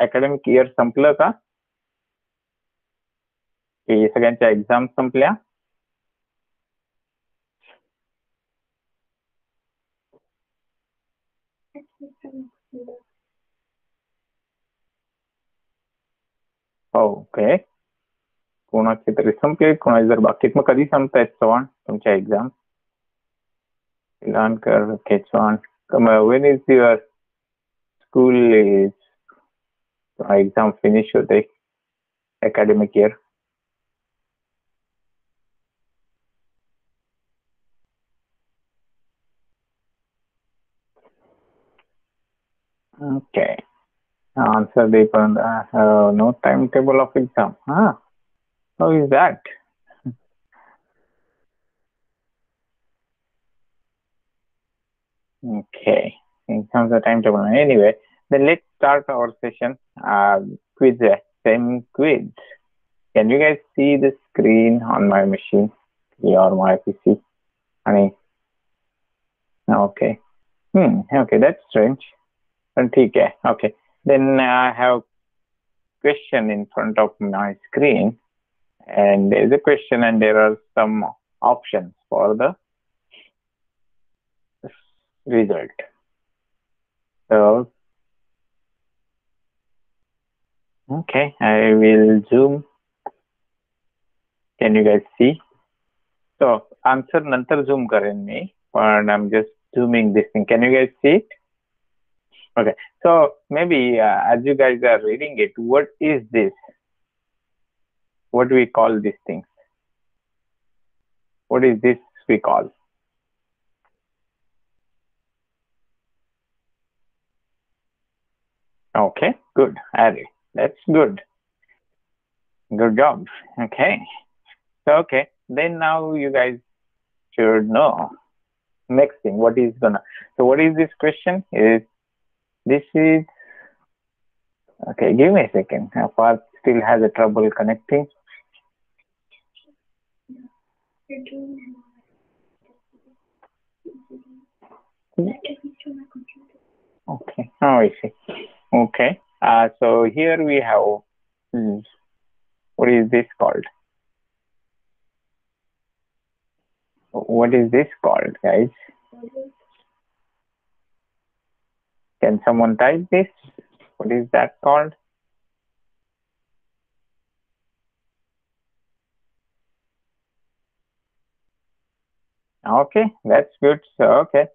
Academic year संपलं का? सगळ्यांच्या एक्झाम संपल्या. ओके कोणाची तरी संपले, कोणाची जर बाकी मग कधी संपतायत, चव्हाण? तुमच्या exam when is your school is exam finish of the academic year. Okay. Answer the uh, no timetable of exam. Huh? How is that? okay. Exams are timetable. Anyway, then let start our session uh, the uh, same quiz. Can you guys see the screen on my machine or my PC? I mean, okay. Hmm, okay, that's strange. Okay, okay. Then I have question in front of my screen and there's a question and there are some options for the result. So Okay, I will zoom. Can you guys see? So answer nantar zoom currently, and I'm just zooming this thing. Can you guys see it? Okay, so maybe uh, as you guys are reading it, what is this? What do we call these things? What is this we call? Okay, good, Harry. That's good. Good job. Okay. So, okay, then now you guys should know. Next thing, what is gonna, so what is this question? Is this is okay give me a second Parth still has a trouble connecting okay oh i see okay uh, so here we have hmm, what is this called what is this called guys can someone type this? What is that called? Okay, that's good. So, okay,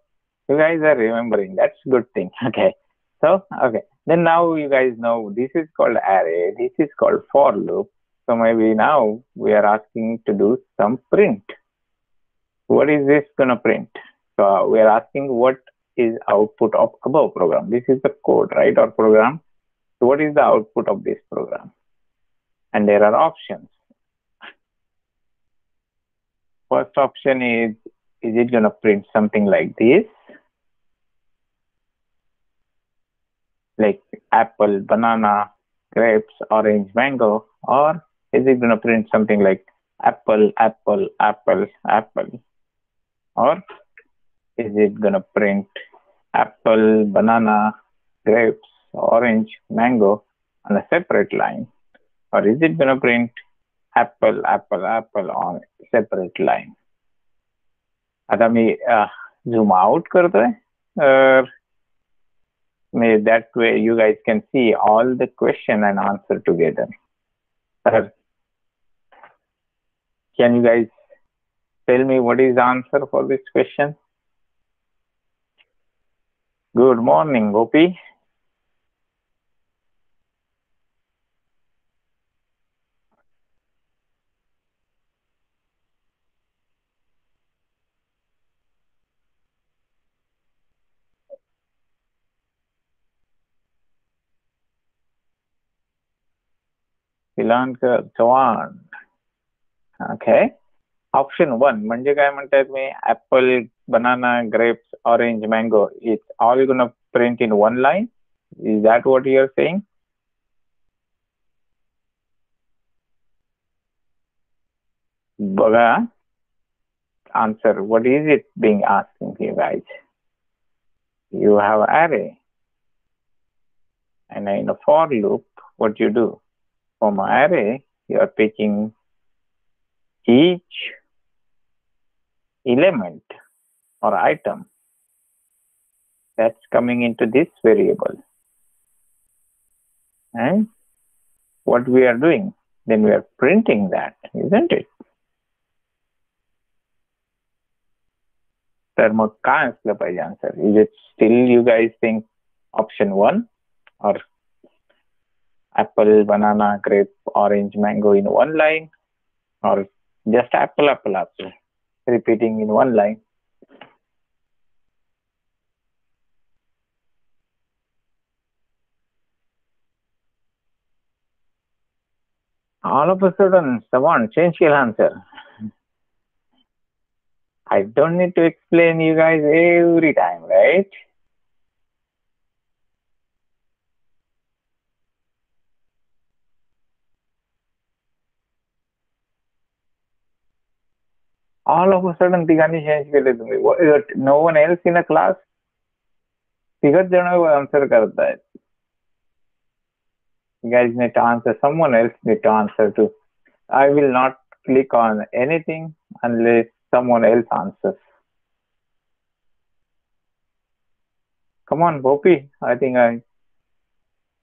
you guys are remembering. That's good thing. Okay, so, okay, then now you guys know this is called array. This is called for loop. So maybe now we are asking to do some print. What is this gonna print? So uh, we are asking what is output of above program. This is the code, right, or program. So what is the output of this program? And there are options. First option is, is it to print something like this? Like apple, banana, grapes, orange, mango, or is it going to print something like apple, apple, apple, apple? Or is it going to print apple, banana, grapes, orange, mango on a separate line? Or is it going to print apple, apple, apple on a separate line? आता मी zoom out करतोय that way you guys can see all the question and answer together. Sir, Can you guys tell me what is the answer for this question? Good morning, Gopi. Silankar Chavan. Okay. Option one म्हणजे काय म्हणताय तुम्ही apple banana grapes orange mango it's all gone print in one line is that what your saying बघा answer what is it being asking you guys you have array And in a for loop, what you do? From an array, you are picking each element or item that's coming into this variable. And what we are doing, then we are printing that, isn't it? तर मग काय असलं पाहिजे answer is it still you guys think option one और Apple, banana, grape, orange, mango in one line, or just apple, apple, apple, repeating in one line. All of a sudden, someone change your answer. I don't need to explain you guys every time, right? all of a sudden तिघांनी change केले तुम्ही no one else in a class तिघच जण answer करतायत you guys need to answer someone else need to answer too i will not click on anything unless someone else answers come on Bopi. i think i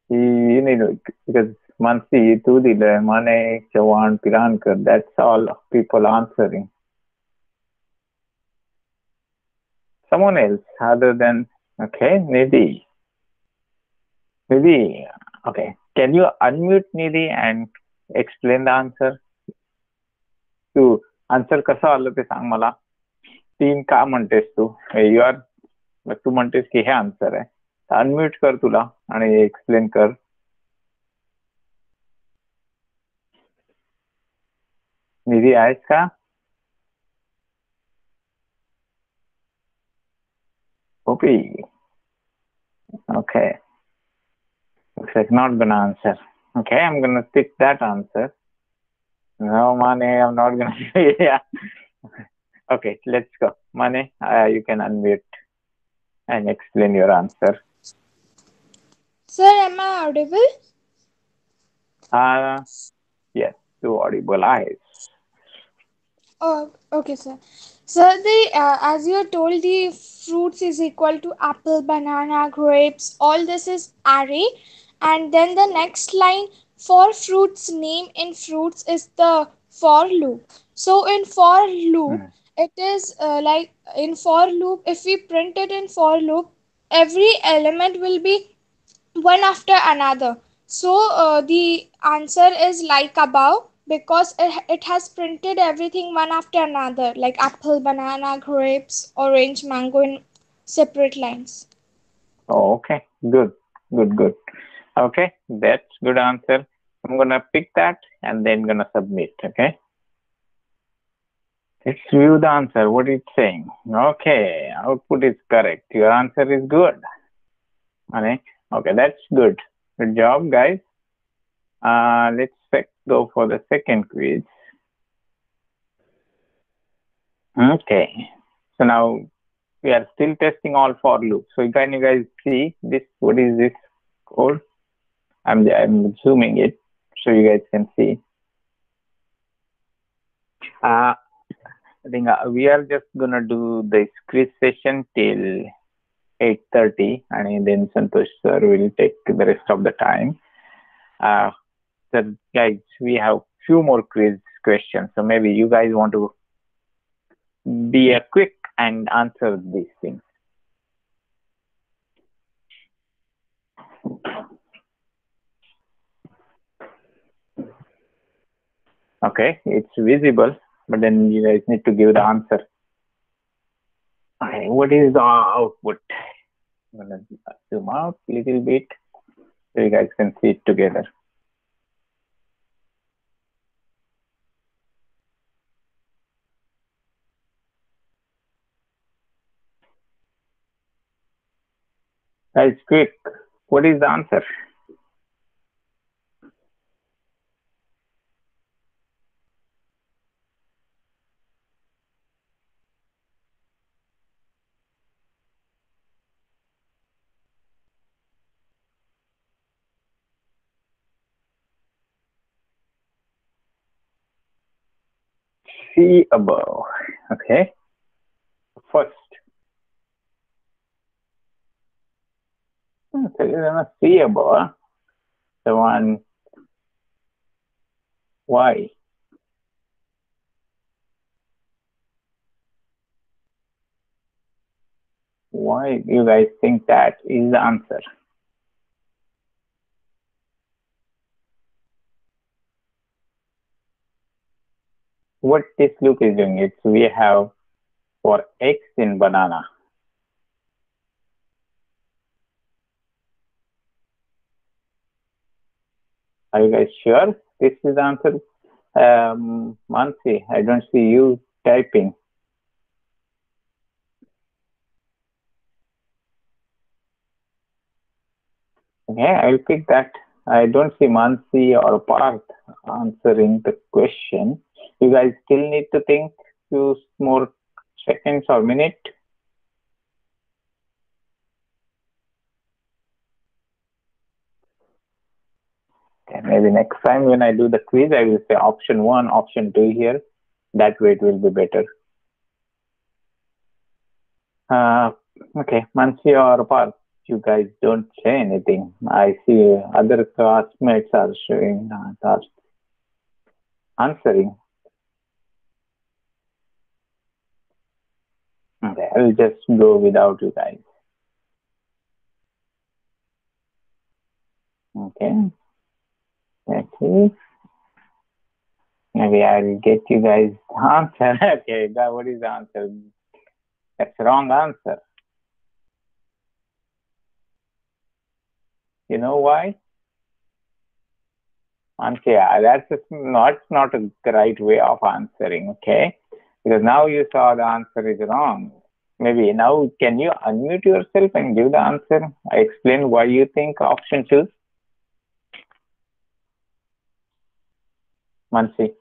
you need because Mansi, Tudile, Mane, Chawan, Pirankar, that's all people answering. someone else other than okay Nidhi. Nidhi, okay. Can you unmute Nidhi and explain the answer? तू answer कसं आलं ते सांग मला तीन का म्हणतेस तू यू आर तू म्हणतेस की हे आन्सर आहे अनम्यूट कर तुला आणि एक्सप्लेन कर निधी आहेस का Copy. Okay. Looks like not gonna answer. Okay, I'm gonna pick that answer. No, Mane, I'm not gonna. yeah. Okay, let's go. Mane, uh, you can unmute and explain your answer. Sir, am I audible? Uh, yes, you audible eyes. Oh, okay, sir. So the uh, as you told, the fruits is equal to apple, banana, grapes. All this is array, and then the next line for fruits name in fruits is the for loop. So in for loop, Hmm. it is uh, like in for loop. If we print it in for loop, every element will be one after another. So uh, the answer is like above because it, it has printed everything one after another like apple banana grapes orange mango in separate lines Oh, okay. Good, good, good. Okay, that's good answer. I'm gonna pick that and then gonna submit. Okay. Let's view the answer. What it's saying. Okay, output is correct. Your answer is good. Okay, okay, that's good. Good job, guys. Uh, let's sec- go for the second quiz. Okay, so now we are still testing all for loops. So can you guys see this? What is this code? I'm I'm zooming it so you guys can see. Uh, I think uh, we are just gonna do this quiz session till 8:30, and then Santosh sir will take the rest of the time. Uh, so guys, we have few more quiz questions. So maybe you guys want to be a quick and answer these things. Okay, it's visible, but then you guys need to give the answer. Okay, what is the output? I'm gonna zoom out a little bit so you guys can see it together. Guys, quick. What is the answer? see above. Okay. First, So you're gonna see above the one why. Why do you guys think that is the answer? what this loop is doing is we have for x in banana. Are you guys sure this is the answer? Um, Mansi, I don't see you typing. Okay, I'll pick that. I don't see Mansi or Parth answering the question. You guys still need to think few more seconds or minute. Okay, maybe next time when I do the quiz, I will say option one, option two here. That way it will be better. Uh, okay, Mansi or Parth, you guys don't say anything. I see other classmates are showing, uh, answering. Okay, I'll just go without you guys. Okay. Okay. Maybe I'll get you guys answer. okay, that what is the answer? That's wrong answer. You know why? Okay, uh, that's not not a right way of answering. Okay, because now you saw the answer is wrong. Maybe now can you unmute yourself and give the answer? I explain why you think option choose. Mansi.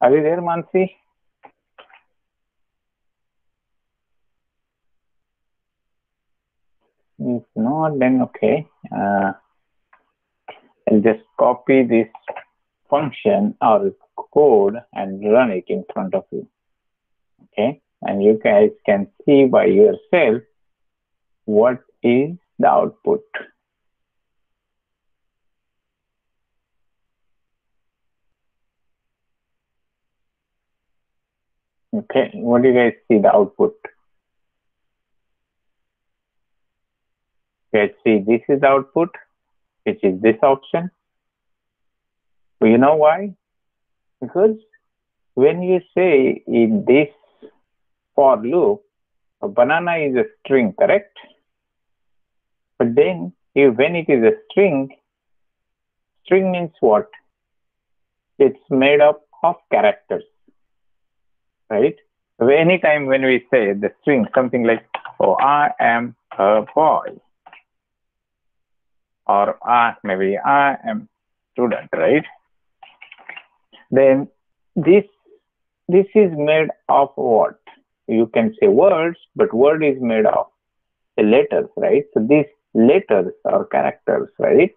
Are you there, Mansi? If not, then okay. Uh, I'll just copy this function or code and run it in front of you. Okay, and you guys can see by yourself what is the output. Okay, what do you guys see the output? Okay, see this is the output which is this option. Well, you know why? Because when you say in this for loop, a banana is a string, correct? But then if, when it is a string, string means what? It's made up of characters, right? Anytime when we say the string, something like, oh, I am a boy, or I, maybe I am student, right? Then this this is made of what? You can say words, but word is made of letters, right? So these letters or characters, right?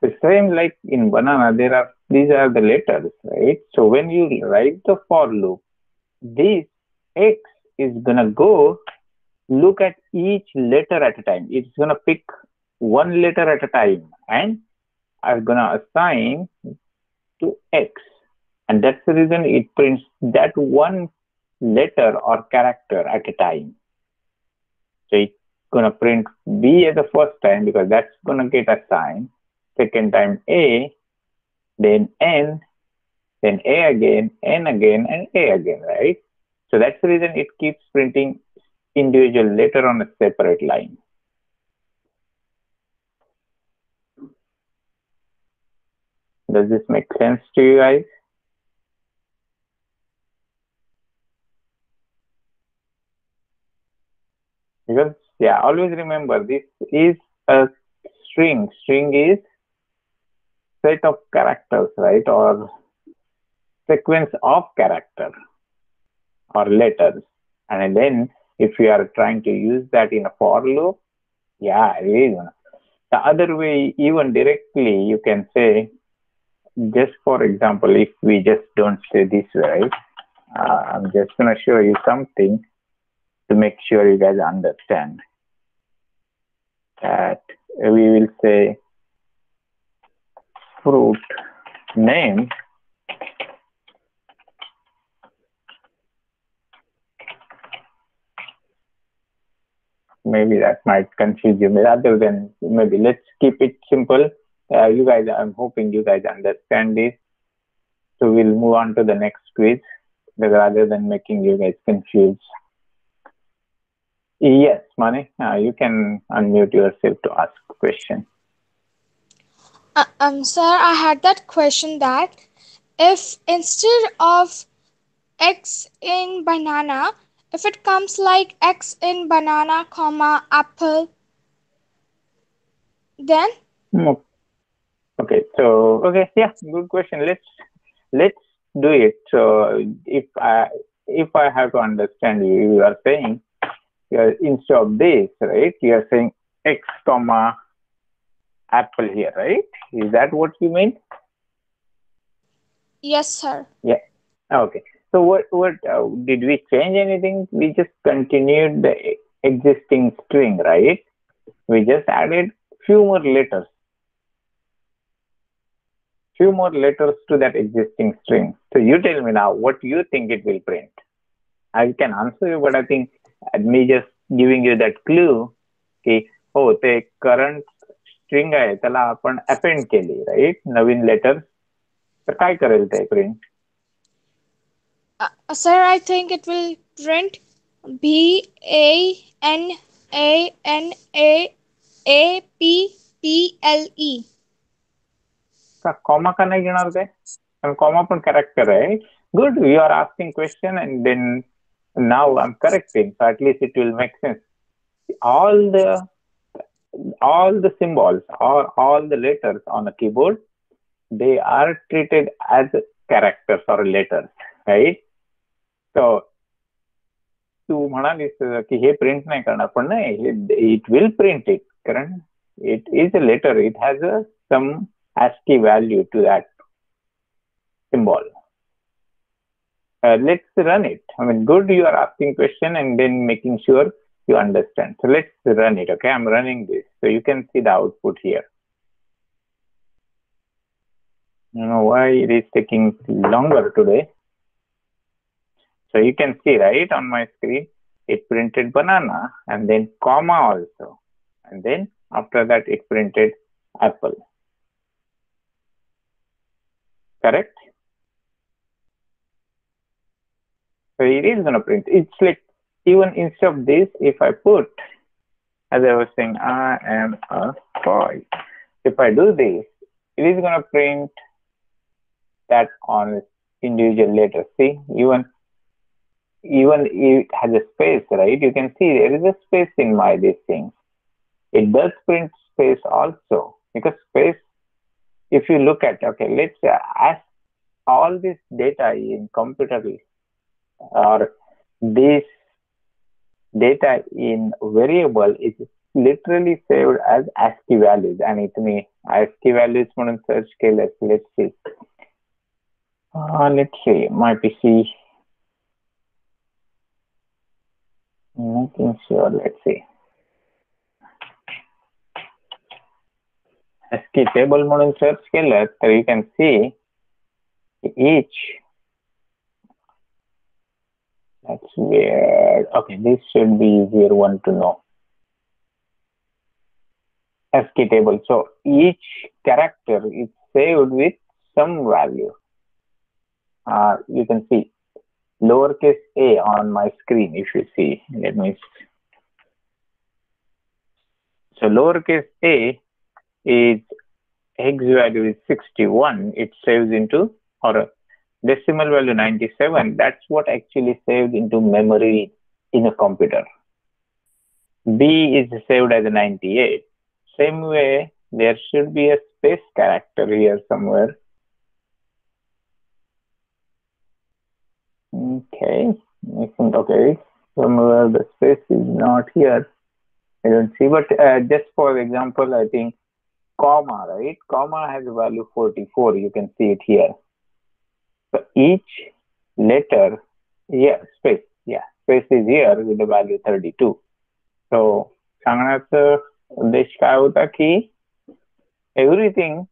The same like in banana, there are these are the letters, right? So when you write the for loop, this x is gonna go look at each letter at a time. It's gonna pick one letter at a time and I'm gonna assign to X. And that's the reason it prints that one letter or character at a time. So it's gonna print B as the first time because that's gonna get assigned. Second time A, then N, then A again, N again, and A again, right? So that's the reason it keeps printing individual letter on a separate line. Does this make sense to you guys? Because, yeah, always remember this is a string. String is set of characters, right? Or sequence of character or letters. And then if you are trying to use that in a for loop, yeah, really The other way, even directly, you can say, just for example, if we just don't say this way, uh, I'm just going to show you something to make sure you guys understand that we will say fruit name. Maybe that might confuse you. Rather than maybe let's keep it simple. Uh, you guys i'm hoping you guys understand this. So we'll move on to the next quiz rather than making you guys confused yes mani uh, you can unmute yourself to ask a question Uh, um, sir, I had that question that if instead of X in banana, if it comes like X in banana, comma, apple, then Hmm. Okay, so okay, yeah, good question. Let's let's do it. So if I if I have to understand you, you are saying instead of this, right? You are saying x comma apple here, right? Is that what you mean? yes, sir. Yeah. Okay. So what what uh, did we change anything? We just continued the existing string, right? We just added few more letters. Few more letters to that existing string. So you tell me now what you think it will print. I can answer you, but I think uh, me just giving you that clue की हो ते current string आहे त्याला आपण append केली right नवीन letter तर काय करेल ते print Uh, uh, sir, I think it will print B A N A N A A P P L E. का कॉमा का नाही घेणार ते? कारण कॉमा पण करेक्टर आहे good you are asking question and then now I am correcting so at least it will make sense all the all the symbols or all the letters on a keyboard they are treated as characters or letters right so तू म्हणालीस की हे print नाही करणार पण नाही it will print it कारण it is a letter it has a some ASCII value to that symbol. uh, let's run it. I mean, good, you are asking question and then making sure you understand. So let's run it. Okay, I'm running this. So you can see the output here. I don't know why it is taking longer today. So you can see right on my screen, it printed banana and then comma also. And then after that, it printed apple. Correct? It is going to print. It's like even instead of this, if I put, as I was saying, I am a boy. If I do this, it is going to print that on individual letters. See, even even it has a space, right? You can see there is a space in my these things. It does print space also because space. If you look at okay, let's say as all this data in computer or this data in variable is literally saved as ASCII values आणि तुम्ही ASCII values म्हणून search केलं let's see uh, let's see my PC making sure let's see ASCII table म्हणून search केलं तर you can see each that's weird. Okay, this should be easier one to know. ASCII table. So each character is saved with some value. Uh, you can see lowercase a on my screen if you see. Let me. See. So lowercase a is hex value is 61. It saves into or decimal value 97 that's what actually saved into memory in a computer b is saved as a 98 same way there should be a space character here somewhere okay I think, okay somewhere the space is not here i don't see but uh, just for example i think comma, right? Comma has a value 44. You can see it here. So each letter, yeah, space, yeah, space is here with the value 32. So सांगण्याचा उद्देश काय होता की everything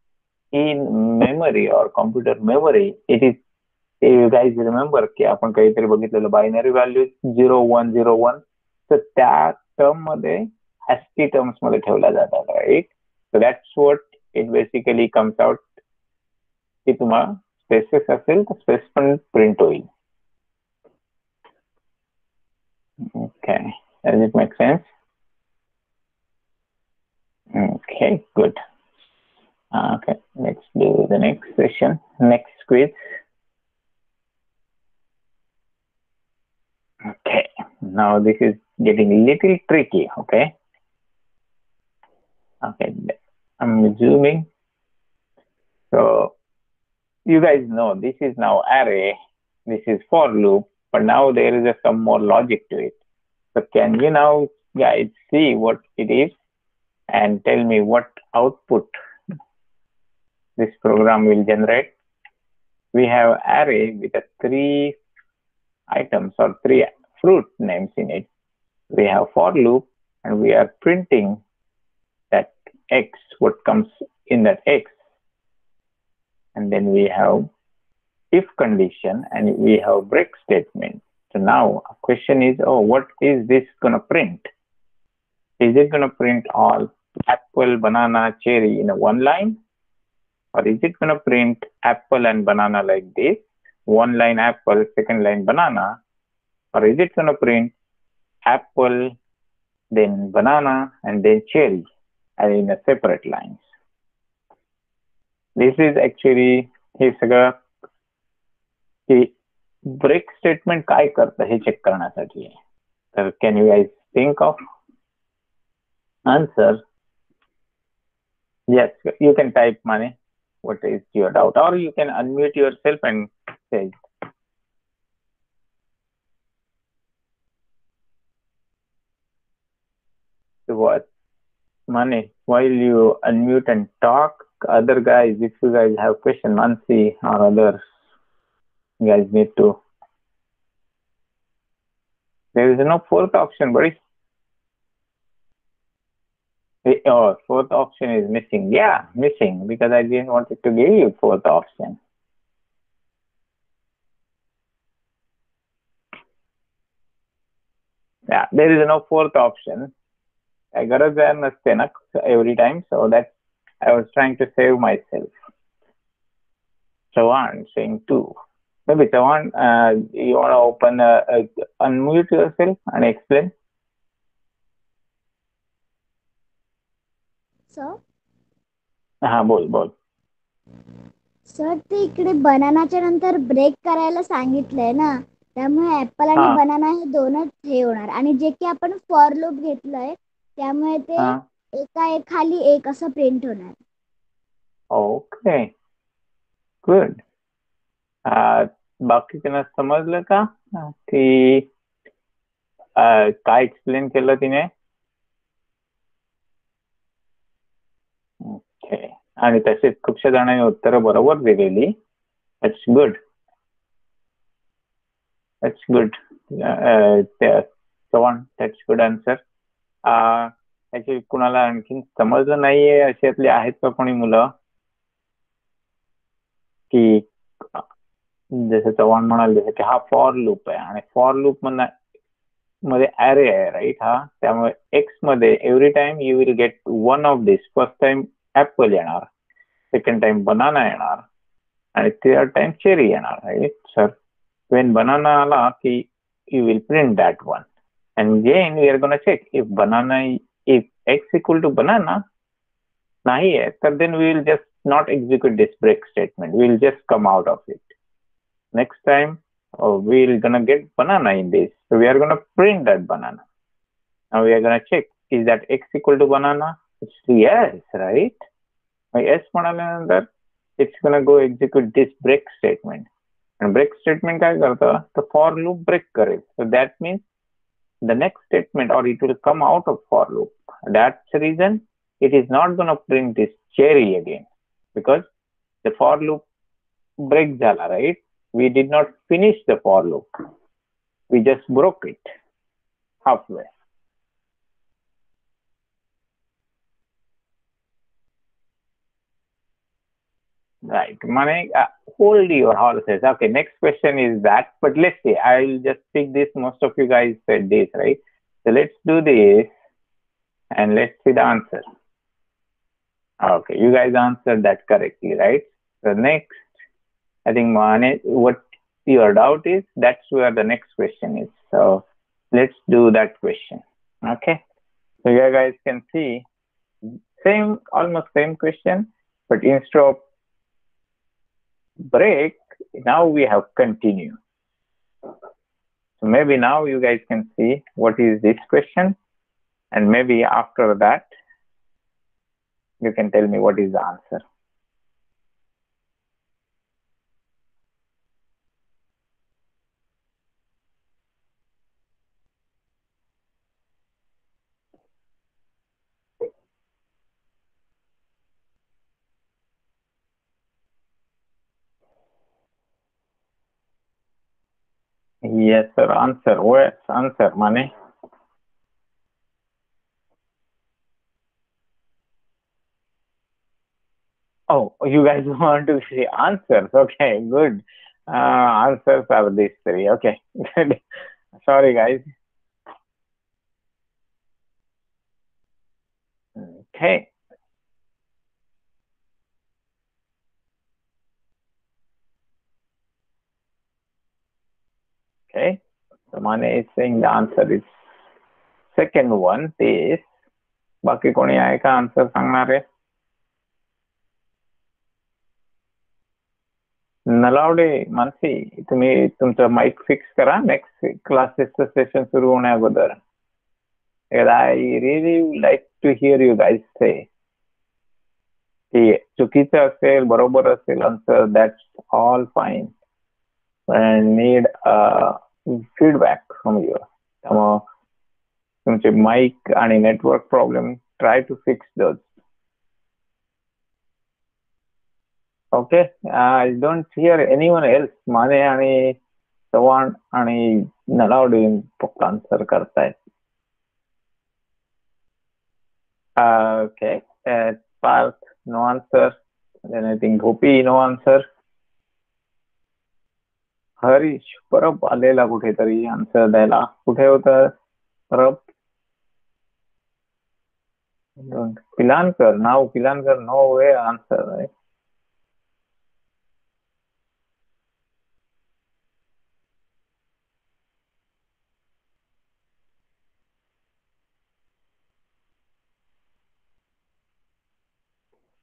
in memory or computer memory it is you guys remember की आपण काहीतरी बघितलेलं binary value zero one zero one तर त्या टर्म मध्ये हॅस्टी टर्म्स मध्ये ठेवल्या जातात right so that's what it basically comes out की तुम्हाला specificin specimen print oil. Okay, does it make sense? Okay, good. Okay, let's do the next session, next quiz. Okay, now this is getting a little tricky, okay? Okay, I'm zooming. So you guys know this is now array, this is for loop, but now there is some more logic to it. So, can you now guys see what it is and tell me what output this program will generate? We have array with three items or three fruit names in it. We have for loop and we are printing that x, what comes in that x. And then we have if condition and we have break statement. So now a question is, oh, what is this going to print? Is it going to print all apple, banana, cherry in a one line? Or is it going to print apple and banana like this? One line apple, second line banana. Or is it going to print apple, then banana, and then cherry and in a separate lines? This is actually हे सगळं की break statement काय करतं हे check करण्यासाठी आहे तर can you guys think of answer Yes, you can type money. What is your doubt? Or you can unmute yourself and say. So what? Money. While you unmute and talk, other guys if you guys have question Nancy or others you guys need to. There is no fourth option buddy. Eh, oh fourth option is missing. Yeah missing because I didn't want it to give you fourth option. Yeah there is no fourth option. I got a awareness every time so that's I was trying to save myself. Chavan saying two. Maybe Chavan, uh, you want to open, uh, uh, unmute yourself and explain. Sir हा बोल बोल sir ते इकडे बनानाच्या नंतर break करायला सांगितलंय ना त्यामुळे ऍपल आणि हा. बनाना हे दोनच हे होणार आणि जे की आपण फॉर लूप घेतलंय त्यामुळे ते हा एका एक खाली एक असं प्रिंट होणार. ओके गुड बाकी त्यांना समजलं का? की काय एक्सप्लेन केलं तिने? ओके आणि तसेच खूपशा जणांनी उत्तरं बरोबर दिलेली. It's good it's good Chavan that's good answer त्याची कुणाला आणखीन समजलं नाहीये अशातली आहेत का कोणी मुलं? की जसं चव्हाण म्हणाल जसं की हा फॉर लूप आहे. आणि फॉर लूपमध्ये अरे आहे राईट हा? त्यामुळे एक्समध्ये every time you will get one of this first time apple येणार. सेकंड टाइम बनाना येणार. आणि थर्ड टाइम चेरी येणार राईट सर वेन बनाना आला की you will print that one and again we are gonna check if banana if x equal to बनाना नाही आहे तर then we will just not execute this break statement. We'll just come out of it. Next time, oh, we're gonna get banana in this. So we are gonna print that banana. Now we are gonna check, is that x equal to banana? It's yes, right? Mug yes म्हणाल्यानंतर it's gonna go execute this break statement. And break statement काय करतं? तर for loop break करेल. So that means the next statement or it will come out of for loop. That's the reason it is not going to print this cherry again because the for loop breaks jala, right? We did not finish the for loop. We just broke it halfway. Right. Money, uh, hold your horses. Okay, next question is that. But let's see. I'll just pick this. Most of you guys said this, right? So let's do this and let's see the answer. Okay, you guys answered that correctly, right? The next, I think Mane, what your doubt is, that's where the next question is. So let's do that question. Okay. So you guys can see same, almost same question, but instead of break, now we have continue. So maybe now you guys can see what is this question and maybe after that you can tell me what is the answer. Yes, sir. Answer. Where's answer, Money? Oh, you guys want to see answers? Okay, good. Uh, answers are these three. Okay, good. Sorry, guys. Okay. Okay, so Mane is saying the answer is second one is बाकी कोणी आहे का answer सांगणारे नलावडे मानसी तुम्ही तुमचं mike fix करा next क्लासेसचं session सुरू होण्या अगोदर I really like to here you guys से की चुकीचं असेल बरोबर असेल answer that's all fine need feedback from you त्यामुळं तुमचे माईक आणि network problem try to fix those okay I don't here any one else Mane आणि चव्हाण आणि नलावडे फक्त आन्सर करतायत okay Parth no answer then I think Gopi no answer. Harish Parab आलेला कुठेतरी answer द्यायला कुठे होत परब पिलानकर नाव पिलानकर नो वे आन्सर आहे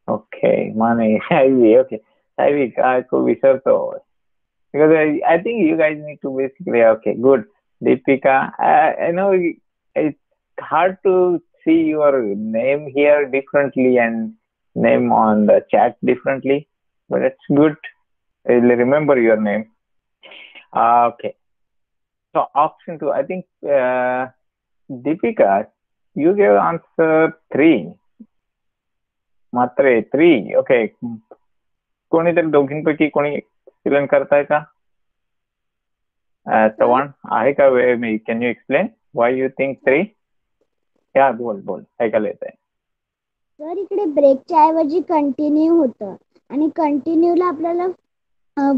ओके माने सायवी ओके सायवी काय को विसरतो because I, I think you guys need to basically okay good deepika I, I know it's hard to see your name here differently and name on the chat differently but it's good I'll remember your name uh, okay so option two i think uh, deepika you gave answer three मात्र three okay कोणीतरी दोघींपैकी कोणी explain करताय का? चव्हाण आहे का वेळ मी? Can you explain why you think three या बोल बोल. ऐकायला येत आहे तर इकडे ब्रेकच्या ऐवजी कंटिन्यू होतं. आणि कंटिन्यूला आपल्याला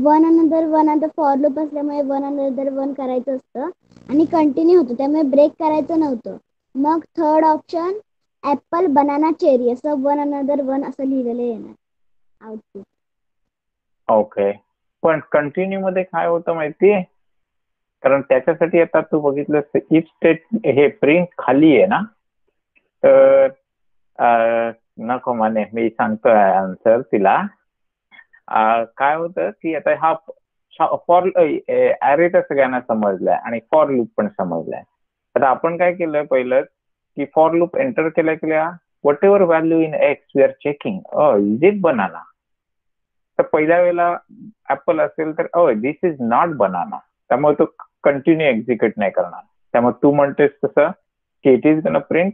one another one another for loop असल्यामुळे वन अनदर वन करायचं असतं. आणि कंटिन्यू होतं. त्यामुळे ब्रेक करायचं नव्हतं. मग third option apple banana cherry असं वन अनदर वन असं लिहिलेलं येणार आउटपुट ओके पण कंटिन्यू मध्ये काय होतं माहितीये? कारण त्याच्यासाठी आता तू बघितलं इफ स्टेट हे प्रिंट खाली आहे ना तर नको माने मी सांगतोय आन्सर तिला. काय होतं की आता हा फॉर अरे तर सगळ्यांना समजलाय आणि फॉर लूप पण समजलाय. आता आपण काय केलंय पहिलं की फॉर लूप एंटर केल्या केल्या whatever value in x we are checking is it banana तर पहिल्या वेळेला ऍपल असेल तर अ दिस इज नॉट बनाना त्यामुळे तो कंटिन्यू एक्झिक्युट नाही करणार त्यामुळे तू म्हणतेस तसं की it is gonna print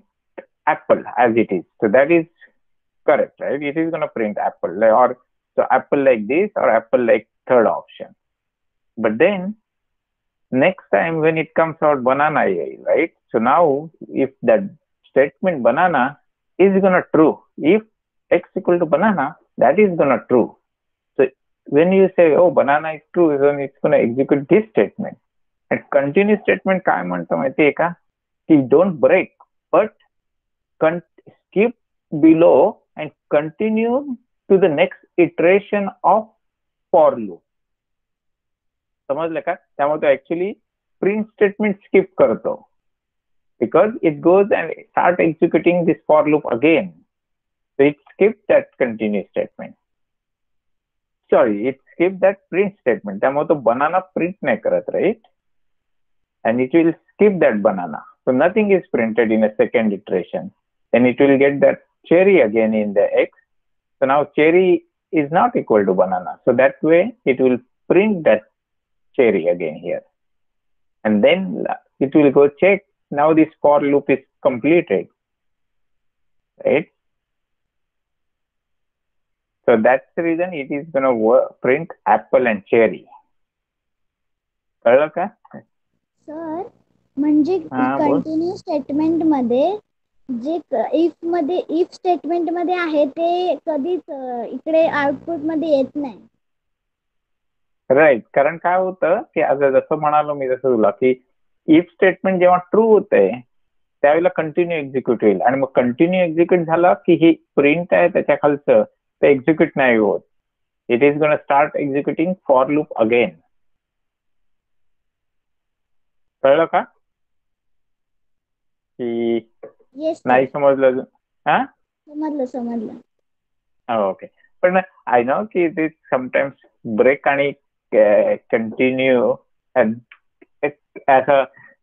apple as it is. So that is correct, right? It is going to print apple or so apple like this or apple like third option. But then next time when it comes out banana AI, right? So now if that statement banana is gonna true, if x equal to banana, that is gonna true. So when you say oh banana is true, then it's gonna execute this statement. And continue statement काय म्हणतो माहिती आहे का की don't break but skip below and continue to the next iteration of for loop समजलं का त्यामुळे तो ऍक्च्युली प्रिंट स्टेटमेंट स्किप करतो because it goes and start executing this for loop again so it skipped that continue statement sorry it skipped that print statement त्यामुळे तो बनाना print नाही करत right and it will skip that banana so nothing is printed in a second iteration then it will get that cherry again in the x so now cherry is not equal to banana so that way it will print that cherry again here. And then it will go check. Now this for loop is completed. Right? So that's the reason it is going to print apple and cherry. कळलं का? Sir म्हणजे continue स्टेटमेंटमध्ये जे इफमध्ये if स्टेटमेंटमध्ये आहे ते कधीच इकडे आउटपुटमध्ये येत नाही. राईट कारण काय होतं की जसं म्हणालो मी जसं तुला की इफ स्टेटमेंट जेव्हा ट्रू होतंय त्यावेळेला कंटिन्यू एक्झिक्यूट होईल. आणि मग कंटिन्यू एक्झिक्यूट झालं की ही प्रिंट आहे त्याच्या खालचं ते एक्झिक्यूट नाही होत it is gonna start executing for loop again कळलं का की नाही समजलं हा? समजलं समजलं ओके पण आय नो की इट इज़ समटाइम्स ब्रेक आणि continue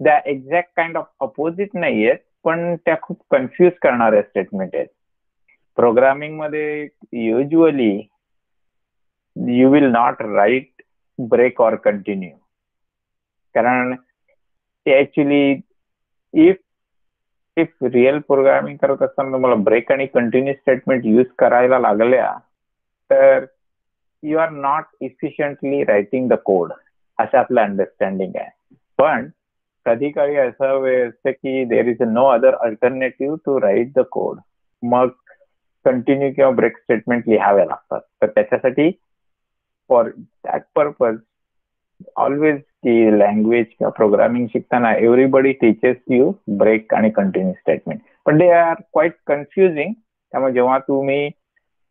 exact kind of opposite नाही आहेत पण त्या खूप कन्फ्युज करणाऱ्या स्टेटमेंट आहेत. प्रोग्रामिंगमध्ये usually you will not write break or continue कारण ते actually if if real programming करत असताना तुम्हाला ब्रेक आणि कंटिन्यू स्टेटमेंट यूज करायला लागल्या तर you are not efficiently writing the code असं आपलं अंडरस्टँडिंग आहे. पण कधी काही असं वेळ असतं की there is no other alternative to write the code mug continue किंवा ब्रेक स्टेटमेंट लिहावे लागतात. तर त्याच्यासाठी फॉर दॅट पर्पज ऑलवेज की लँग्वेज किंवा प्रोग्रामिंग शिकताना एव्हरीबडी टीचेस यू ब्रेक आणि कंटिन्यू स्टेटमेंट पण दे आर क्वाईट कन्फ्युजिंग त्यामुळे जेव्हा तुम्ही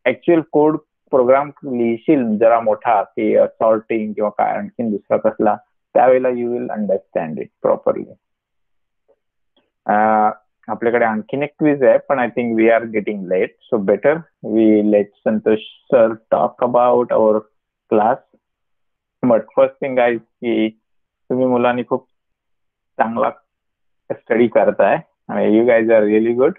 ऍक्च्युअल कोड प्रोग्राम लिहिशील जरा मोठा की सॉर्टिंग किंवा काय आणखीन दुसरा कसला त्यावेळेला you will understand it properly आपल्याकडे आणखीन एक क्विज आहे पण I think we are getting late so better we let Santosh sir talk about our class but first thing आहे की तुम्ही मुलांनी खूप चांगला स्टडी करताय आणि you guys are really good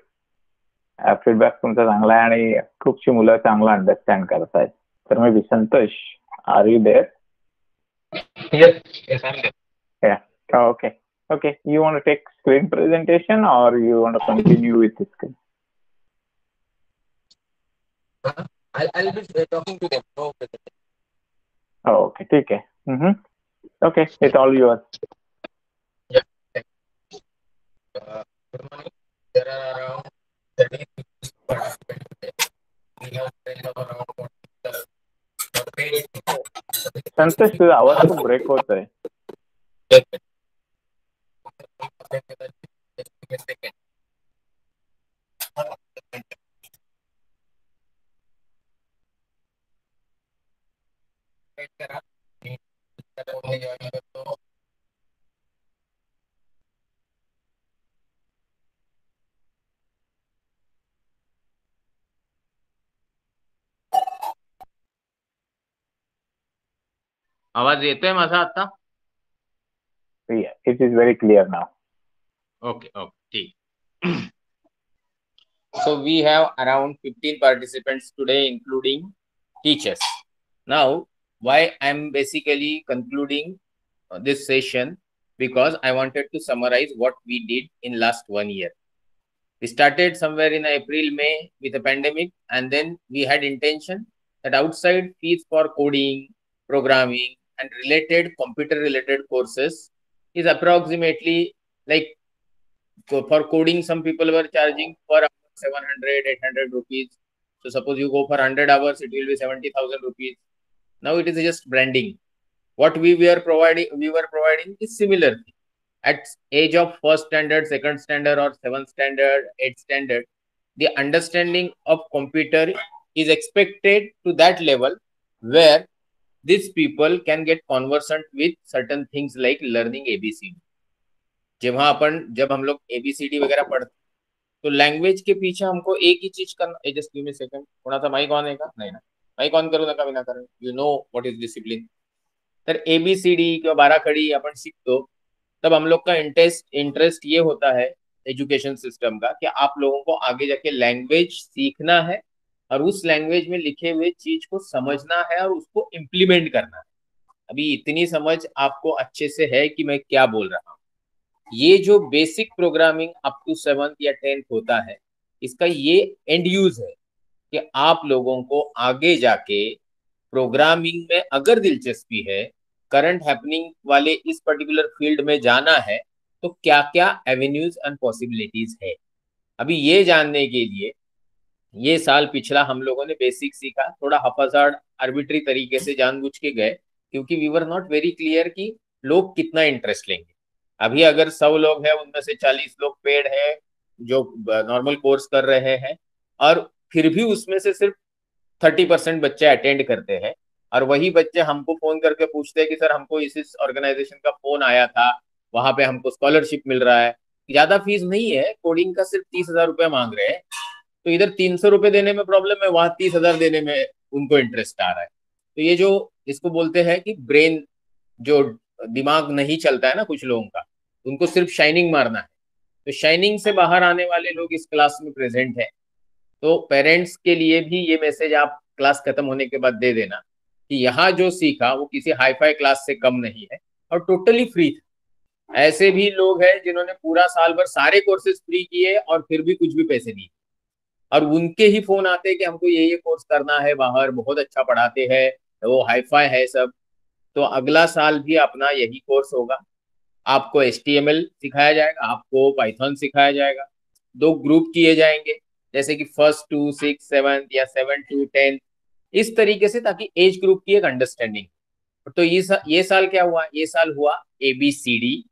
feedback तुमचा चांगला आहे आणि खूपशी मुलं चांगलं अंडरस्टँड करतायत. तर मी Santosh are you there okay okay you want take screen presentation or you want to continue with the screen? Uh, I'll, be talking to them. Oh, okay, take care. Mm-hmm. Okay, it's all yours. Yeah. Uh, good morning. There are around 30 participants We have around 40 plus. आवाज येतोय माझा आता it is very clear now okay okay so we have around 15 participants today including teachers. Now why i'm basically concluding uh, this session because i wanted to summarize what we did in last one year. We started somewhere in april may with a pandemic and then we had intention that outside fees for coding programming and related computer related courses is approximately like for coding, some people were charging for 700, 800 rupees. So suppose you go for 100 hours, it will be 70,000 rupees. Now it is just branding. What we were providing, we were providing is similar. At age of first standard, second standard, or seventh standard, eighth standard, the understanding of computer is expected to that level where these people can get conversant with certain things like learning ABCD. जेव्हा अपन जब हम लोग ABCD वगैरह पढ़ते तो language के पीछे हमको एक ही चीज़ करना जस्ट गिव मी सेकंड कोणाचा माईक ऑन आहे का नाही ना। माईक ऑन करू नका विनाकारण you know what is discipline तर एबीसीडी किंवा अपन सीखतो तब हम लोग का इंटरेस्ट इंटरेस्ट ये होता है एजुकेशन सिस्टम का कि आप लोगों को आगे जाके लैंग्वेज सीखना है और उस लैंग्वेज में लिखे हुए चीज़ को समझना है और उसको इम्प्लीमेंट करना है। अभी इतनी समझ आपको अच्छे से है कि मैं क्या बोल रहा हूँ। ये जो basic programming up to seventh या टेंथ होता है, इसका ये एंड यूज़ है कि आप लोगों को आगे जाके प्रोग्रामिंग में अगर दिलचस्पी है करंट हैपनिंग वाले इस पर्टिकुलर फ़ील्ड में जाना है तो क्या क्या एवेन्यूज एंड पॉसिबिलिटीज है? अभी ये जानने के लिए, ये साल पिछला हम लोगों ने बेसिक सीखा, थोड़ा हफाजाड आर्बिट्री तरीके से जानबूझ के गए, क्योंकि we were not very clear कि लोग कितना इंटरेस्ट लेंगे। अभी अगर सौ लोग हैं, उनमें से चालीस लोग पेड है, जो नॉर्मल कोर्स कर रहे हैं, और फिर भी उसमें से सिर्फ़ थर्टी परसेंट बच्चे अटेंड करते हैं, और वही बच्चे हमको फ़ोन करके पूछते हैं कि, सर, हमको इस इस ऑर्गेनाइजेशन का फ़ोन आया था, वहाँ पे हमको स्कॉलरशिप मिल रहा है। ज़्यादा फ़ीस नहीं है कोडिंग का सिर्फ़ तीस हज़ार रुपये मांग रहे हैं तो इधर तीन सौ रुपए देने में प्रॉब्लम है, वहाँ तीस हज़ार देने में उनको इंटरेस्ट आ रहा है। तो ये जो इसको बोलते हैं कि ब्रेन जो दिमाग नहीं चलता है ना कुछ लोगों का उनको सिर्फ़ शाइनिंग मारना है। तो शाइनिंग से बाहर आने वाले लोग इस क्लास में प्रेजेंट है। तो पेरेंट्स के लिए भी ये मैसेज आप क्लास खत्म होने के बाद दे देना कि यहाँ जो सीखा, वो किसी हाईफाई क्लास से कम नहीं है और टोटली फ्री था। ऐसे भी लोग हैं जिन्होंने पूरा साल भर सारे कोर्सेज फ्री किए और फिर भी कुछ भी पैसे नहीं और उनके ही फ़ोन आते हैं कि हमको ये ये कोर्स करना है बाहर, बहुत अच्छा पढ़ाते हैं, वो हाईफाई है सब। तो अगला साल भी अपना यही कोर्स होगा। आपको एस सिखाया जाएगा आपको पाइथन सिखाया जाएगा। दो ग्रुप किए जाएँगे जैसे कि फ़र्स्ट टू सिक्स सेवन या सेवन टू टेंथ इस तरीके से ताकि एज ग्रुप की एक अंडरस्टैंडिंग तो ये सा, ये साल क्या हुआ? ये साल हुआ ए बी सी डी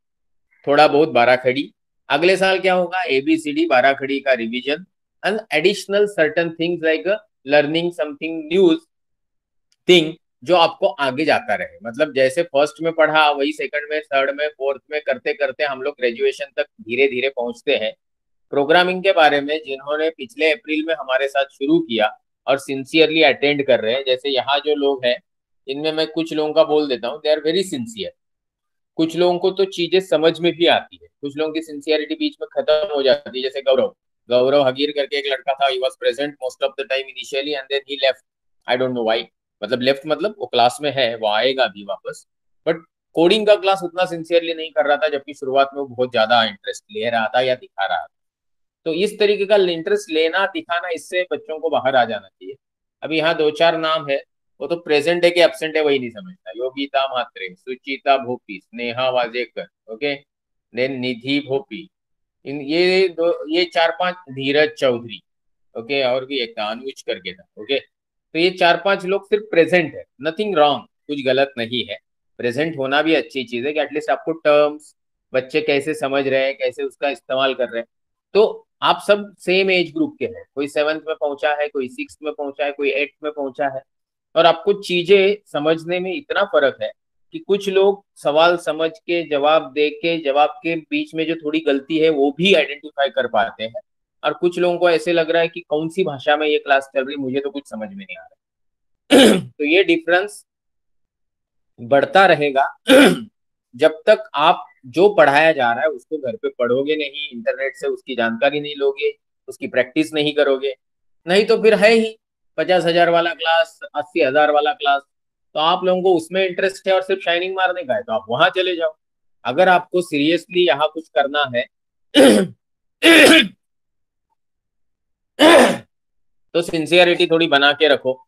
थोड़ा बहुत बारह खड़ी अगले साल क्या होगा? ए बी सी डी बारह खड़ी का revision and additional certain things like learning something news thing जो आपको आगे जाता रहे। मतलब जैसे फ़र्स्ट में पढ़ा, वही सेकंड में थर्ड में फोर्थ में करते करते हम लोग ग्रेजुएशन तक धीरे धीरे पहुँचते हैं। प्रोग्रामिंग के बारे में जिन्होंने पिछले अप्रैल में हमारे साथ शुरू किया और सिंसियरली अटेंड कर रहे हैं, जैसे यहाँ जो लोग हैं, इनमें मैं कुछ लोगों का बोल देता हूँ दे आर वेरी सिंसियर कुछ लोगों को तो चीज़ें समझ में भी आती है। कुछ लोगों की सिंसियरिटी बीच में खत्म हो जाती है, जैसे गौरव। गौरव हगीर करके एक लड़का था he was present most of the time initially and then he left I don't know why मतलब लेफ़्ट मतलब वो क्लास में है, वो आएगा भी वापस। बट कोडिंग का क्लास उतना सिंसियरली नहीं कर रहा था, जबकि शुरुआत में वो बहुत ज़्यादा इंटरेस्ट ले रहा था या दिखा रहा था। तो इस तरीके का इंटरेस्ट लेना, दिखाना, इससे बच्चों को बाहर आ जाना चाहिए। अभी यहाँ दो चार नाम है, वो तो प्रेजेंट है कि एबसेंट है, वही नहीं समझता। Yogita Matre, Suchita Bhopi, Sneha Wajekar okay then Nidhi Bhopi. इन ये दो, ये चार पाँच धीरज चौधरी ओके और भी एक था, अनुज करके था ओके तो ये चार पाँच लोग सिर्फ़ प्रेजेंट है। नथिंग रॉन्ग कुछ गलत नहीं है। प्रेजेंट होना भी अच्छी चीज़ है कि एटलीस्ट आपको टर्म्स बच्चे कैसे समझ रहे हैं, कैसे उसका इस्तेमाल कर रहे हैं। तो आप सब सेम एज ग्रुप के हैं। कोई सेवन्थ में पहुँचा है, कोई सिक्स में पहुँचा है, कोई एट्थ में पहुँचा है। और आपको चीज़ें समझने में इतना फ़र्क है कि कुछ लोग सवाल समझ के, जवाब दे के, जवाब के बीच में जो थोड़ी गलती है, वो भी आइडेंटिफाई कर पाते हैं। और कुछ लोगों को ऐसे लग रहा है कि कौन सी भाषा में ये क्लास चल रही मुझे तो कुछ समझ में नहीं आ रहा तो ये डिफरेंस बढ़ता रहेगा। जब तक आप जो पढ़ाया जा रहा है, उसको घर पे पढ़ोगे नहीं इंटरनेट से उसकी जानकारी नहीं लोगे, उसकी प्रैक्टिस नहीं करोगे, नहीं तो फिर है ही, पचास हज़ार वाला क्लास अस्सी हज़ार वाला क्लास तो आप लोगों को उसमें इंटरेस्ट है और सिर्फ़ शाइनिंग मारने का है तो आप वहाँ चले जाओ। अगर आपको सीरियसली यहाँ कुछ करना है तो सिंसियरिटी थोड़ी बना के रखो।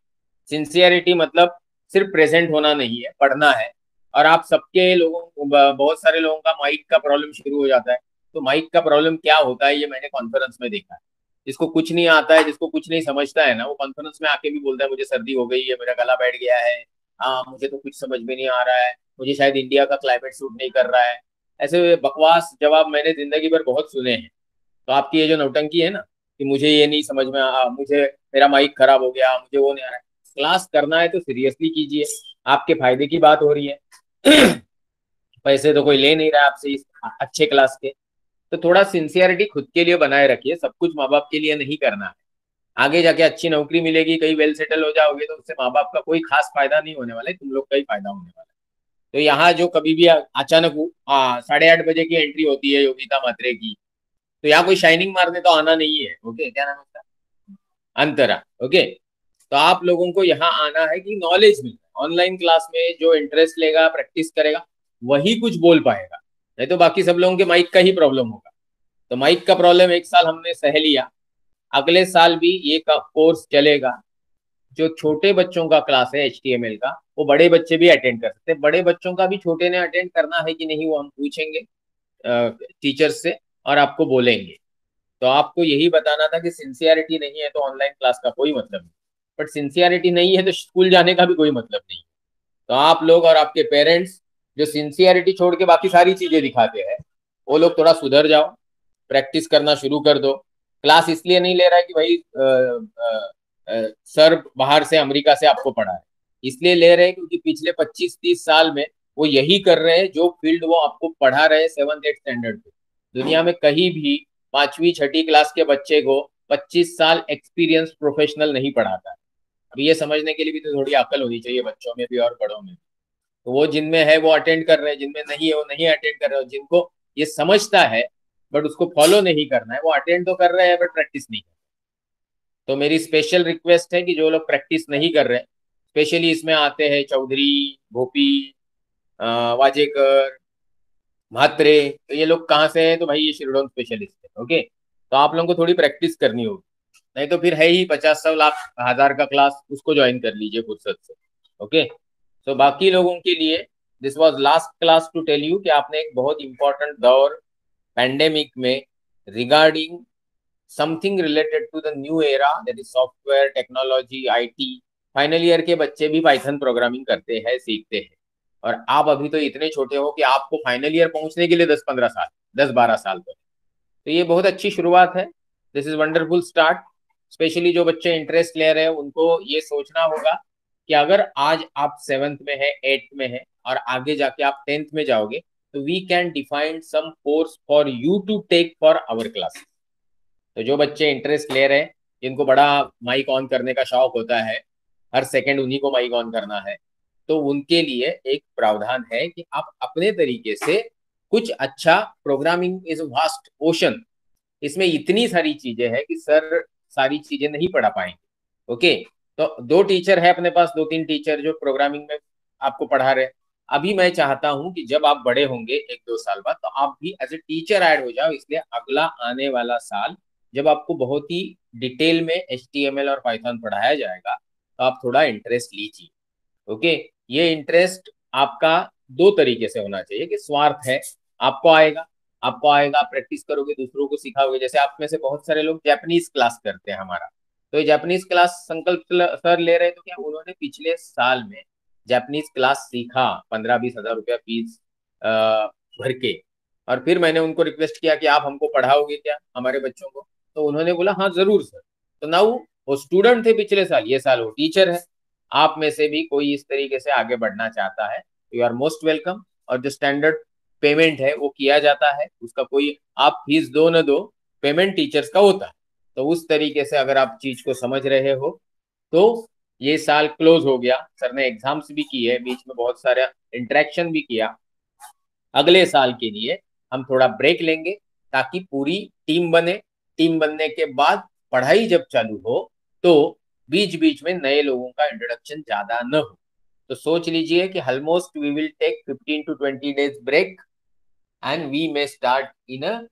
सिंसियरिटी मतलब सिर्फ़ प्रेजेंट होना नहीं है, पढ़ना है। और आप सबके लोगों बहुत सारे लोगों का माइक का प्रॉब्लम शुरू हो जाता है। तो माइक का प्रॉब्लम क्या होता है, ये मैंने कॉन्फ्रेंस में देखा है। जिसको कुछ नहीं आता है, जिसको कुछ नहीं समझता है ना, वो कॉन्फ्रेंस में आके भी बोलता है, मुझे सर्दी हो गई है, मेरा गला बैठ गया है। हाँ मुझे तो कुछ समझ में नहीं आ रहा है। मुझे शायद इंडिया का क्लाइमेट सूट नहीं कर रहा है। ऐसे बकवास जवाब मैंने ज़िंदगी भर बहुत सुने हैं। तो आपकी ये जो नौटंकी है ना कि मुझे ये नहीं समझ में आ मुझे, मेरा माइक खराब हो गया, मुझे वो नहीं आ रहा है। क्लास करना है तो सीरियसली कीजिए। आपके फ़ायदे की बात हो रही है। पैसे तो कोई ले नहीं रहा आपसे इस अच्छे क्लास के। तो थोड़ा सिंसियरिटी खुद के लिए बनाए रखिए। सब कुछ माँ बाप के लिए नहीं करना है। आगे जाके अच्छी नौकरी मिलेगी, कहीं वेल सेटल हो जाओगे तो उससे माँ बाप का कोई खास फ़ायदा नहीं होने वाला है, तुम लोग का ही फ़ायदा होने वाला है। तो यहाँ जो कभी भी अचानक साढ़े आठ बजे की एंट्री होती है योगिता मात्रे की तो यहाँ कोई शाइनिंग मारने तो आना नहीं है ओके क्या नाम है अंतरा ओके तो आप लोगों को यहाँ आना है कि नॉलेज मिले ऑनलाइन क्लास में जो इंटरेस्ट लेगा प्रैक्टिस करेगा, वही कुछ बोल पाएगा। नहीं तो बाकी सब लोगों के माइक का ही प्रॉब्लम होगा। तो माइक का प्रॉब्लम एक साल हमने सह लिया। अगले साल भी ये कोर्स चलेगा। जो छोटे बच्चों का क्लास है एचटीएमएल का, वो बड़े बच्चे भी अटेंड कर सकते हैं। बड़े बच्चों का भी छोटे ने अटेंड करना है कि नहीं वो हम पूछेंगे टीचर्स से। और आपको बोलेंगे। तो आपको यही बताना था कि सिंसियरिटी नहीं है तो ऑनलाइन क्लास का कोई मतलब नहीं। बट सिंसियरिटी नहीं है तो स्कूल जाने का भी कोई मतलब नहीं तो आप लोग और आपके पेरेंट्स जो सिंसियरिटी छोड़ के बाकी सारी चीज़ें दिखाते हैं वो लोग थोड़ा सुधर जाओ प्रैक्टिस करना शुरू कर दो। क्लास इसलिए नहीं ले रहा है कि भाई आ, आ, आ, सर बाहर से अमेरिका से आपको पढ़ा है इसलिए ले रहे हैं क्योंकि पिछले 25-30 साल में वो यही कर रहे हैं जो फ़ील्ड वो आपको पढ़ा रहे सेवंथ एट स्टैंडर्ड पे। दुनिया में कहीं भी पांचवी, छठी क्लास के बच्चे को 25 साल एक्सपीरियंस प्रोफेशनल नहीं पढ़ाता अब ये समझने के लिए भी तो थोड़ी अकल होनी चाहिए बच्चों में भी और बड़ों में तो वो जिनमें है, वो अटेंड कर रहे हैं, जिनमें नहीं है, वो नहीं अटेंड कर रहे हो, जिनको ये समझता है बट उसको फॉलो नहीं करना है, वो अटेंड तो कर रहे हैं बट प्रैक्टिस नहीं कर रहे तो मेरी स्पेशल रिक्वेस्ट है कि जो लोग प्रैक्टिस नहीं कर रहे स्पेशली इसमें आते हैं चौधरी भोपी वाजेकर म्हात्रे तो ये लोग कहाँ से हैं? तो भाई ये शिरडोन स्पेशलिस्ट है ओके तो आप लोगों को थोड़ी प्रैक्टिस करनी होगी। नहीं तो फिर है ही पचास सौ लाख हज़ार का क्लास उसको ज्वाइन कर लीजिए फुर्सत से ओके तो बाकी लोगों के लिए this was last class to tell you कि आपने एक बहुत इंपॉर्टेंट दौर पैंडेमिक में regarding something related to the new era that is software technology IT final year के बच्चे भी पाइथन प्रोग्रामिंग करते हैं, सीखते हैं। और आप अभी तो इतने छोटे हो कि आपको फाइनल ईयर पहुँचने के लिए दस पंद्रह साल, दस बारह साल तो तो ये बहुत अच्छी शुरुआत है। This is wonderful start specially जो बच्चे इंटरेस्ट ले रहे हैं, उनको ये सोचना होगा कि अगर आज आप सेवेंथ में है एट्थ में है और आगे जाके आप टेंथ में जाओगे तो we can define some course for you to take for our class तो जो बच्चे इंटरेस्ट ले रहे हैं, जिनको बड़ा माइक ऑन करने का शौक होता है, हर सेकंड उन्हीं को माइक ऑन करना है। तो उनके लिए एक प्रावधान है कि आप अपने तरीके से कुछ अच्छा प्रोग्रामिंग इज़ वास्ट ओशन इसमें इतनी सारी चीज़ें हैं कि सर, सारी चीज़ें नहीं पढ़ा पाएँगे। ओके? तो दो टीचर है अपने पास दो तीन टीचर जो प्रोग्रामिंग में आपको पढ़ा रहे अभी मैं चाहता हूँ कि जब आप बड़े होंगे, एक दो साल बाद तो आप भी एज ए टीचर ऐड हो जाओ। इसलिए अगला आने वाला साल जब आपको बहुत ही डिटेल में एचटीएमएल और पाइथन पढ़ाया जाएगा तो आप थोड़ा इंटरेस्ट लीजिए। ओके? ये इंटरेस्ट आपका दो तरीके से होना चाहिए कि स्वार्थ है, आपको आएगा आपको आएगा प्रैक्टिस करोगे, दूसरों को सिखाओगे। जैसे आप में से बहुत सारे लोग जैपनीज क्लास करते हैं हमारा। तो ये जापानीज क्लास संकल्प सर ले रहे तो क्या उन्होंने पिछले साल में जैपनीज क्लास सीखा पंद्रह बीस हज़ार रुपया फ़ीस भर के? और फिर मैंने उनको रिक्वेस्ट किया कि आप हमको पढ़ाओगे क्या, हमारे बच्चों को? तो उन्होंने बोला हाँ ज़रूर, सर। तो ना वो स्टूडेंट थे पिछले साल, ये साल वो टीचर है। आप में से भी कोई इस तरीके से आगे बढ़ना चाहता है यू आर मोस्ट वेलकम और जो स्टैंडर्ड पेमेंट है, वो किया जाता है, उसका कोई आप फ़ीस दो न दो पेमेंट टीचर्स का होता है। तो उस तरीके से अगर आप चीज़ को समझ रहे हो तो ये साल क्लोज हो गया। सर ने एग्ज़ाम्स भी किए, बीच में बहुत सारा इंटरेक्शन भी किया। अगले साल के लिए हम थोड़ा ब्रेक लेंगे, ताकि पूरी टीम बने। टीम बनने के बाद पढ़ाई जब चालू हो तो बीच बीच में नए लोगों का इंट्रोडक्शन ज़्यादा न हो। तो सोच लीजिए कि almost we will take 15 to 20 days break and we may start in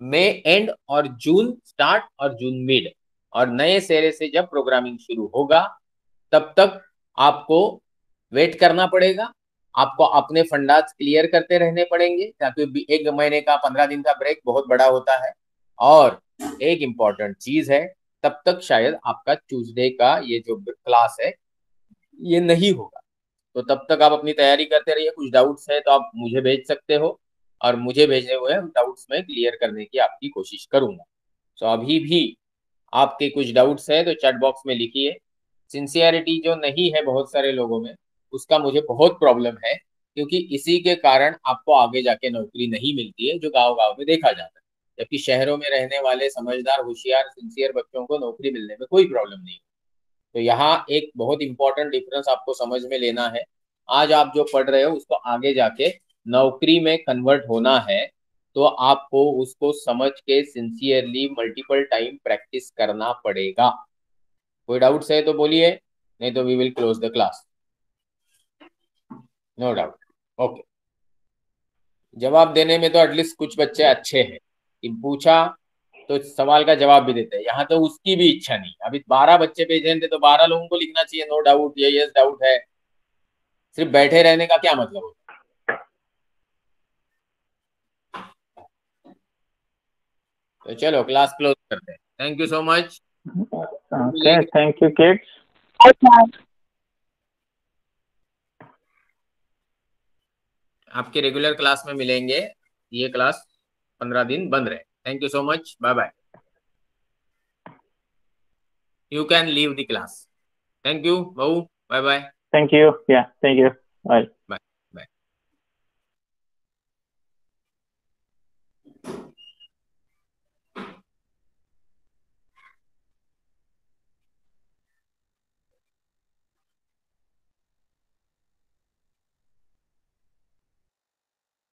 May end और जून स्टार्ट और जून मिड और नए सिरे से जब प्रोग्रामिंग शुरू होगा, तब तक आपको वेट करना पड़ेगा। आपको अपने फंडाज क्लियर करते रहने पड़ेंगे ताकि एक महीने का, पंद्रह दिन का ब्रेक बहुत बड़ा होता है। और एक इंपॉर्टेंट चीज़ है तब तक शायद आपका ट्यूजडे का ये जो क्लास है, ये नहीं होगा। तो तब तक आप अपनी तैयारी करते रहिए, कुछ डाउट्स है तो आप मुझे भेज सकते हो और मुझे भेजे हुए डाउट्स में क्लियर करने की आपकी कोशिश करूँगा। तो अभी भी आपके कुछ डाउट्स है तो चैट बॉक्स में लिखिए। सिंसियरिटी जो नहीं है बहुत सारे लोगों में, उसका मुझे बहुत प्रॉब्लम है, क्योंकि इसी के कारण आपको आगे जाके नौकरी नहीं मिलती है, जो गाँव गाँव में देखा जाता है। जबकि शहरों में रहने वाले समझदार, होशियार सिंसियर बच्चों को नौकरी मिलने में कोई प्रॉब्लम नहीं तो यहाँ एक बहुत इंपॉर्टेंट डिफरेंस आपको समझ में लेना है। आज आप जो पढ़ रहे हो, उसको आगे जाके नौकरी में कन्वर्ट होना है तो आपको उसको समझ के सिंसियरली मल्टीपल टाइम प्रैक्टिस करना पड़ेगा। कोई डाउट्स है तो बोलिए, नहीं तो we will close the class no doubt okay जवाब देने में तो एटलीस्ट कुछ बच्चे अच्छे हैं। पूछा तो सवाल का जवाब भी देते हैं। यहाँ तो उसकी भी इच्छा नहीं। अभी बारह बच्चे भेजे थे तो बारह लोगों को लिखना चाहिए। नो डाउट ये यस डाउट है। सिर्फ़ बैठे रहने का क्या मतलब होता तो चलो क्लास क्लोज करते हैं। Thank you so much thank you kids आपके रेगुलर क्लास में मिलेंगे। ये क्लास पंद्रह दिन बंद रहे। Thank you so much bye bye you can leave the class thank you बहू बाय बाय थैंक यू या थैंक यू बाय